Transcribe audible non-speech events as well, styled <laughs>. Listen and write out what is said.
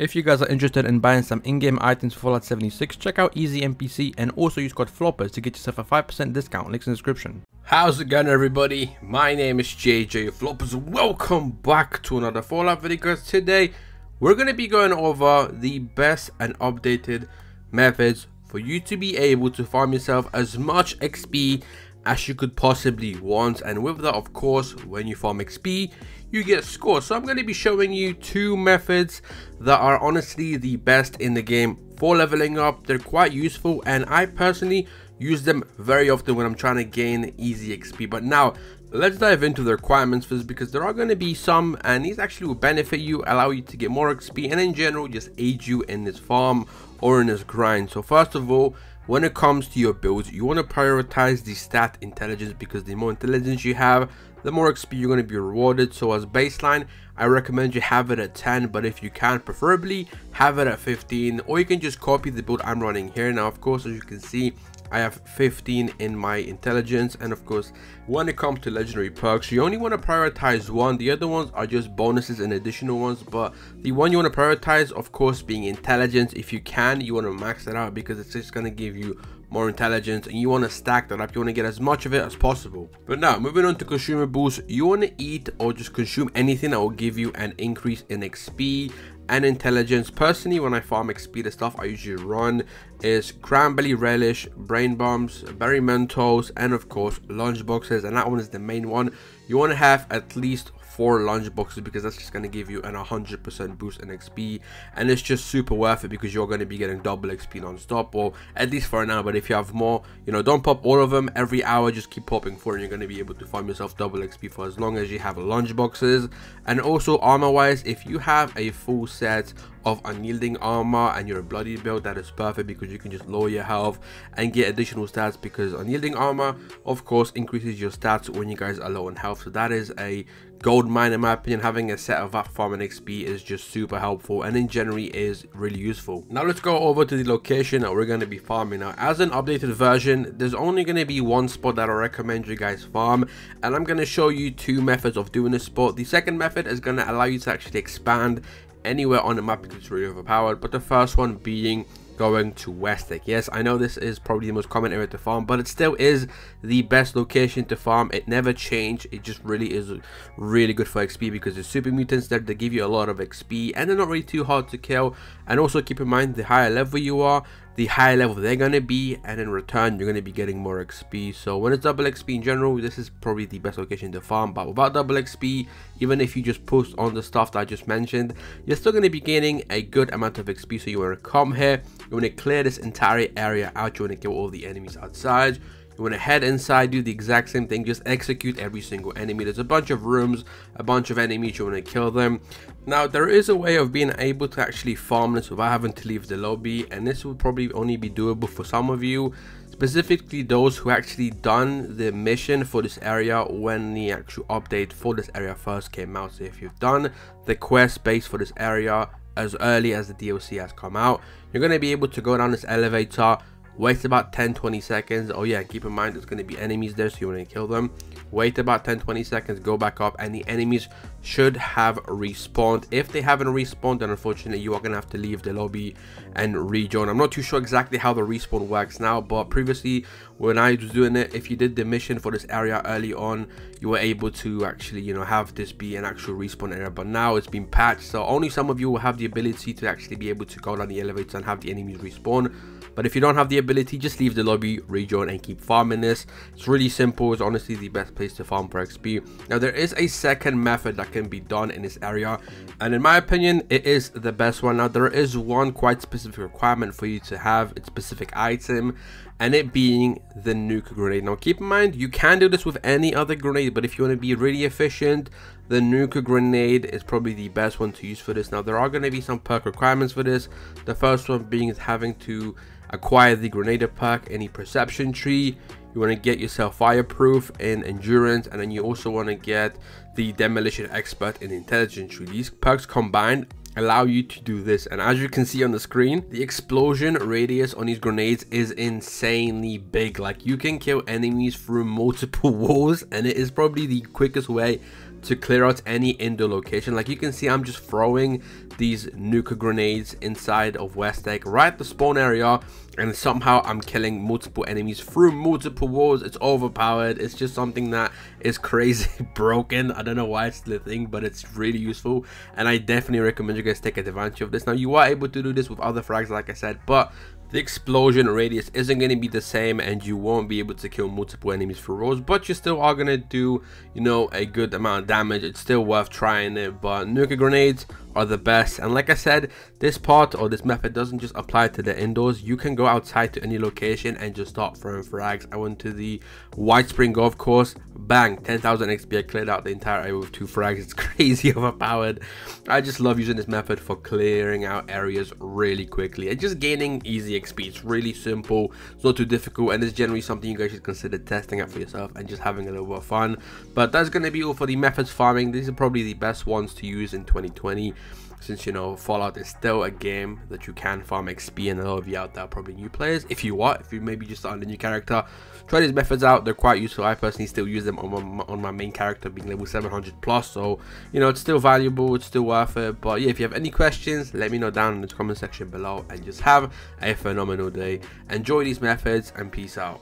If you guys are interested in buying some in-game items for Fallout 76, check out EZNPC and also use code FLOPERz to get yourself a 5% discount, links in the description. How's it going everybody? My name is JJ Floperz. Welcome back to another Fallout video guys. Today we're going to be going over the best and updated methods for you to be able to farm yourself as much XP as you could possibly want. And with that of course when you farm XP you get scores. So I'm going to be showing you two methods that are honestly the best in the game for leveling up. They're quite useful and I personally use them very often when I'm trying to gain easy XP but now let's dive into the requirements this because there are going to be some and these actually will benefit you allow you to get more XP and in general just aid you in this farm or in this grind. So first of all when it comes to your builds you want to prioritize the stat intelligence because the more intelligence you have the more XP you're going to be rewarded. So as baseline I recommend you have it at 10 but if you can preferably have it at 15 or you can just copy the build I'm running here. Now of course as you can see I have 15 in my intelligence and of course when it comes to legendary perks you only want to prioritize one. The other ones are just bonuses and additional ones but the one you want to prioritize of course being intelligence. If you can you want to max it out because it's just going to give you more intelligence and you want to stack that up. You want to get as much of it as possible. But now moving on to consumables you want to eat or just consume anything that will give you an increase in xp and intelligence. Personally, when I farm XP, the stuff I usually run is cranberry relish, brain bombs, berry mentats, and of course lunch boxes. And that one is the main one. You want to have at least four lunch boxes because that's just going to give you an 100% boost in XP and it's just super worth it because you're going to be getting double XP non-stop or at least for now but if you have more you know don't pop all of them. Every hour just keep popping four and you're going to be able to farm yourself double XP for as long as you have lunch boxes. And also armor wise if you have a full set of unyielding armor and you're a bloody build that is perfect because you can just lower your health and get additional stats because unyielding armor of course increases your stats when you guys are low on health. So that is a gold mine in my opinion. Having a set of that farming xp is just super helpful and in general is really useful. Now let's go over to the location that we're going to be farming. Now as an updated version there's only going to be one spot that i recommend you guys farm and i'm going to show you two methods of doing this spot. The second method is going to allow you to actually expand anywhere on the map it's really overpowered but the first one being going to West Tek. Yes, I know this is probably the most common area to farm, but it still is the best location to farm. It never changed. It just really is really good for XP because the super mutants that they give you a lot of XP and they're not really too hard to kill. And also keep in mind the higher level you are, the higher level they're going to be and in return you're going to be getting more xp so when it's double xp in general this is probably the best location to farm. But without double xp even if you just post on the stuff that i just mentioned you're still going to be gaining a good amount of xp so you want to come here you want to clear this entire area out you want to kill all the enemies outside you want to head inside, do the exact same thing, just execute every single enemy. There's a bunch of rooms, a bunch of enemies, you want to kill them. Now, there is a way of being able to actually farm this without having to leave the lobby, and this will probably only be doable for some of you, specifically those who actually done the mission for this area when the actual update for this area first came out. So if you've done the quest base for this area as early as the DLC has come out, you're going to be able to go down this elevator, wait about 10-20 seconds. Oh yeah keep in mind there's going to be enemies there so you want to kill them wait about 10-20 seconds go back up and the enemies should have respawned if they haven't respawned then unfortunately you are to have to leave the lobby and rejoin i'm not too sure exactly how the respawn works now but previously when i was doing it if you did the mission for this area early on you were able to actually you know have this be an actual respawn area but now it's been patched so only some of you will have the ability to actually be able to go down the elevator and have the enemies respawn but if you don't have the ability, just leave the lobby, rejoin and keep farming this. It's really simple. It's honestly the best place to farm for XP. Now there is a second method that can be done in this area. And in my opinion, it is the best one. Now there is one quite specific requirement for you to have a specific item and it being the nuka grenade. Now keep in mind, you can do this with any other grenade, but if you want to be really efficient, the nuka grenade is probably the best one to use for this. Now there are going to be some perk requirements for this. The first one being having to acquire the Grenadier perk any perception tree you want to get yourself fireproof in endurance and then you also want to get the demolition expert in intelligence tree these perks combined allow you to do this. And as you can see on the screen the explosion radius on these grenades is insanely big. Like you can kill enemies through multiple <laughs> walls and it is probably the quickest way to clear out any indoor location. Like you can see, I'm just throwing these nuka grenades inside of West Tek, right the spawn area, and somehow I'm killing multiple enemies through multiple walls. It's overpowered. It's just something that is crazy <laughs> broken. I don't know why it's the thing, but it's really useful, and I definitely recommend you guys take advantage of this. Now, you are able to do this with other frags, like I said, but the explosion radius isn't going to be the same and you won't be able to kill multiple enemies for rolls but you still are going to do you know a good amount of damage. It's still worth trying it but nuka grenades are the best. And like i said this part or this method doesn't just apply to the indoors. You can go outside to any location and just start throwing frags. I went to the white spring golf course. Bang 10,000 xp i cleared out the entire area with two frags. <laughs> It's crazy <laughs> overpowered. I just love using this method for clearing out areas really quickly and just gaining easy xp it's really simple. It's not too difficult. And it's generally something you guys should consider testing out for yourself and just having a little bit of fun. But that's going to be all for the methods farming. These are probably the best ones to use in 2020 since you know Fallout is still a game that you can farm XP and a lot of you out there probably new players if you want if you maybe just start a new character. Try these methods out they're quite useful. I personally still use them on my, on my main character being level 700 plus so you know it's still valuable it's still worth it. But yeah if you have any questions let me know down in the comment section below and just have a phenomenal day. Enjoy these methods and peace out